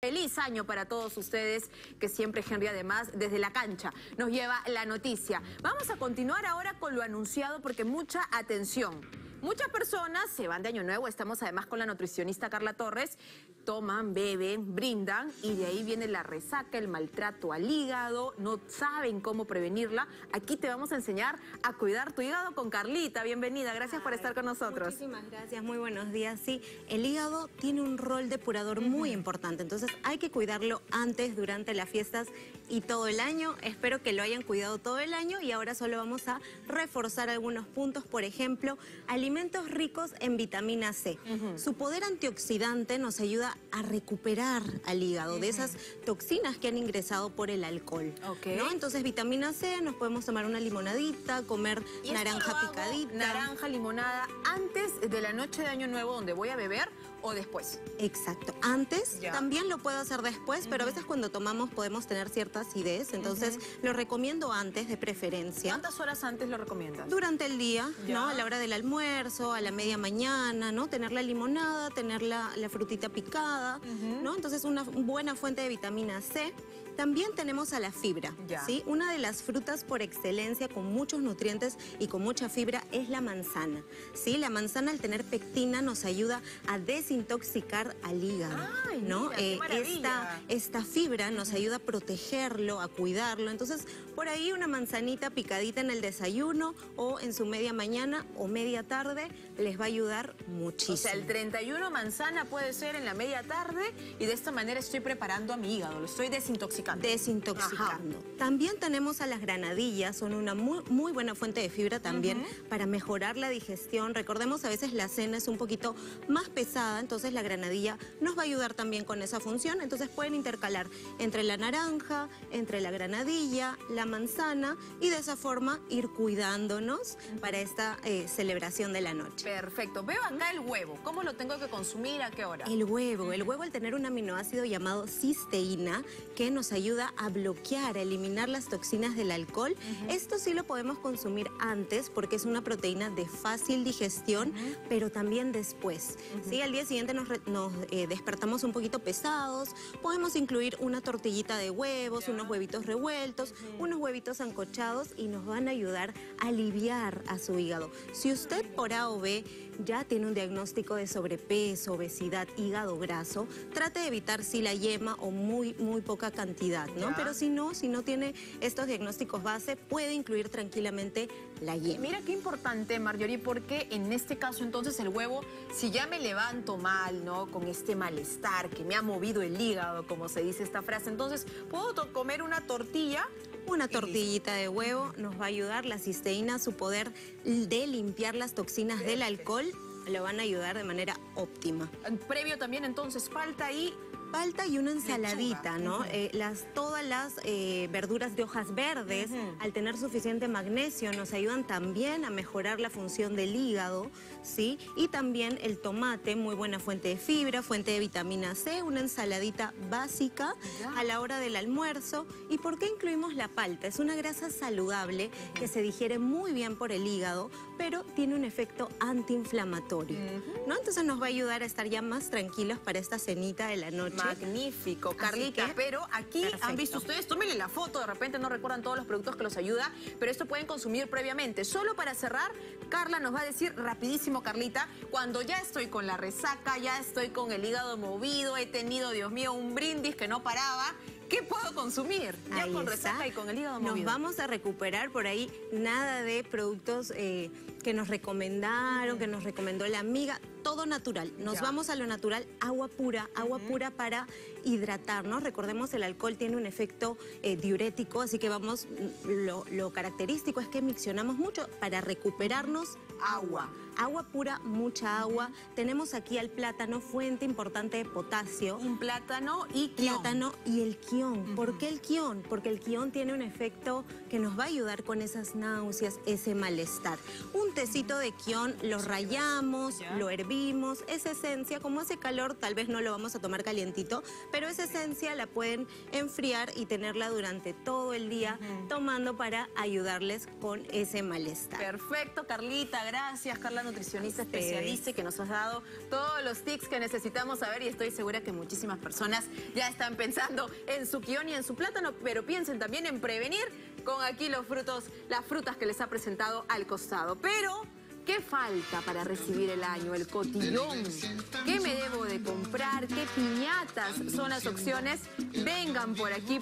Feliz año para todos ustedes, que siempre Henry además desde la cancha nos lleva la noticia. Vamos a continuar ahora con lo anunciado porque mucha atención. Muchas personas se van de Año Nuevo, estamos además con la nutricionista Carla Torres, toman, beben, brindan y de ahí viene la resaca, el maltrato al hígado, no saben cómo prevenirla. Aquí te vamos a enseñar a cuidar tu hígado con Carlita. Bienvenida, gracias por estar con nosotros. Muchísimas gracias, muy buenos días. Sí, el hígado tiene un rol depurador muy importante, entonces hay que cuidarlo antes, durante las fiestas y todo el año. Espero que lo hayan cuidado todo el año y ahora solo vamos a reforzar algunos puntos, por ejemplo, alimentos ricos en vitamina C. Su poder antioxidante nos ayuda a recuperar al hígado de esas toxinas que han ingresado por el alcohol. ¿no? Entonces, vitamina C, nos podemos tomar una limonadita, comer naranja picadita. Naranja, limonada, antes de la noche de Año Nuevo donde voy a beber o después. Exacto. Antes, también lo puedo hacer después, pero a veces cuando tomamos podemos tener cierta acidez, entonces lo recomiendo antes de preferencia. ¿Cuántas horas antes lo recomiendas? Durante el día, ¿no? A la hora del almuerzo a la media mañana, ¿no? Tener la limonada, tener la, frutita picada, ¿no? Entonces una buena fuente de vitamina C. También tenemos a la fibra, ¿sí? Una de las frutas por excelencia con muchos nutrientes y con mucha fibra es la manzana, ¿sí? La manzana al tener pectina nos ayuda a desintoxicar al hígado, ¿no? Eh, esta, esta fibra nos ayuda a protegerlo, a cuidarlo. Entonces, por ahí una manzanita picadita en el desayuno o en su media mañana o media tarde les va a ayudar muchísimo. O sea, el 31 manzana puede ser en la media tarde y de esta manera estoy preparando a mi hígado, lo estoy desintoxicando desintoxicando. También tenemos a las granadillas, son una muy, muy buena fuente de fibra también para mejorar la digestión. Recordemos, a veces la cena es un poquito más pesada, entonces la granadilla nos va a ayudar también con esa función. Entonces pueden intercalar entre la naranja, entre la granadilla, la manzana y de esa forma ir cuidándonos para esta eh, celebración de la noche. Perfecto. Veo acá el huevo. ¿Cómo lo tengo que consumir? ¿A qué hora? El huevo. El huevo al tener un aminoácido llamado cisteína que nos ayuda a bloquear, a eliminar las toxinas del alcohol. Esto sí lo podemos consumir antes porque es una proteína de fácil digestión, pero también después. ¿sí? Al día siguiente nos, eh, despertamos un poquito pesados, podemos incluir una tortillita de huevos, unos huevitos revueltos, unos huevitos ancochados y nos van a ayudar a aliviar a su hígado. Si usted por A o B ya tiene un diagnóstico de sobrepeso, obesidad, hígado graso, trate de evitar si la yema o muy, muy poca cantidad, ¿no? Pero si no, si no tiene estos diagnósticos base, puede incluir tranquilamente la yema. Mira qué importante, Marjorie, porque en este caso entonces el huevo, si ya me levanto mal, ¿no? Con este malestar que me ha movido el hígado, como se dice esta frase, entonces, ¿puedo comer una tortilla? Una tortillita de huevo nos va a ayudar, la cisteína, su poder de limpiar las toxinas del alcohol, lo van a ayudar de manera óptima. Previo también entonces falta y palta y una ensaladita, ¿no? Eh, las, todas las eh, verduras de hojas verdes, al tener suficiente magnesio, nos ayudan también a mejorar la función del hígado, ¿sí? Y también el tomate, muy buena fuente de fibra, fuente de vitamina C, una ensaladita básica a la hora del almuerzo. ¿Y por qué incluimos la palta? Es una grasa saludable que se digiere muy bien por el hígado, pero tiene un efecto antiinflamatorio, ¿no? Entonces nos va a ayudar a estar ya más tranquilos para esta cenita de la noche. Magnífico, Carlita. pero aquí han visto ustedes, tómenle la foto, de repente no recuerdan todos los productos que los ayuda, pero esto pueden consumir previamente. Solo para cerrar, Carla nos va a decir rapidísimo, Carlita, cuando ya estoy con la resaca, ya estoy con el hígado movido, he tenido, Dios mío, un brindis que no paraba, ¿Qué puedo consumir? Ya con resaca y con el hígado movido. Nos vamos a recuperar por ahí nada de productos eh, que nos recomendaron, que nos recomendó la amiga todo natural. Nos vamos a lo natural, agua pura, agua pura para hidratarnos. Recordemos, el alcohol tiene un efecto eh, diurético, así que vamos, lo, lo característico es que miccionamos mucho para recuperarnos agua. Agua pura, mucha agua. Tenemos aquí al plátano, fuente importante de potasio. Un plátano y quión. Plátano y el quión. ¿Por qué el quión? Porque el quión tiene un efecto que nos va a ayudar con esas náuseas, ese malestar. Un tecito de quión lo rayamos, lo hervimos Esa esencia, como hace calor, tal vez no lo vamos a tomar calientito, pero esa esencia la pueden enfriar y tenerla durante todo el día tomando para ayudarles con ese malestar. Perfecto, Carlita, gracias. Carla, nutricionista especialista, que nos has dado todos los tips que necesitamos saber y estoy segura que muchísimas personas ya están pensando en su guion y en su plátano, pero piensen también en prevenir con aquí los frutos, las frutas que les ha presentado al costado. Pero... ¿Qué falta para recibir el año? El cotillón. ¿Qué me debo de comprar? ¿Qué piñatas son las opciones? Vengan por aquí.